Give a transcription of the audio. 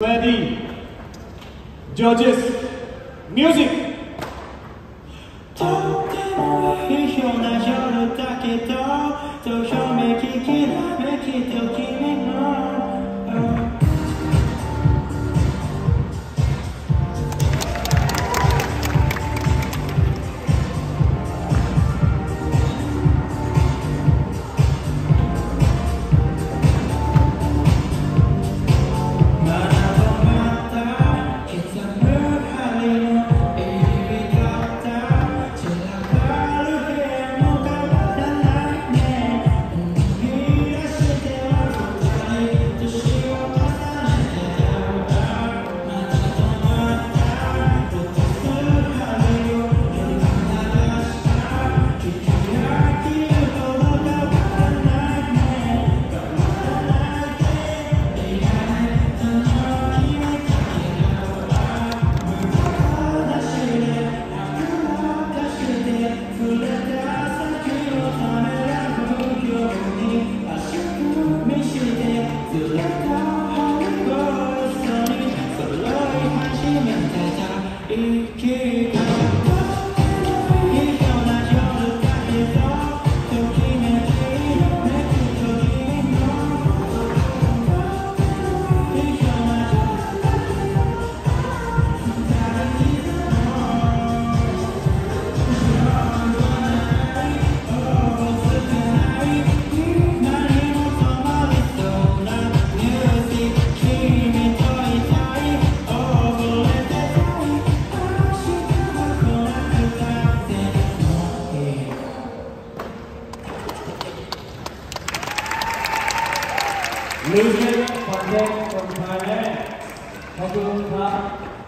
Ready? judges, music! que लीजिए पंचायत संस्थान है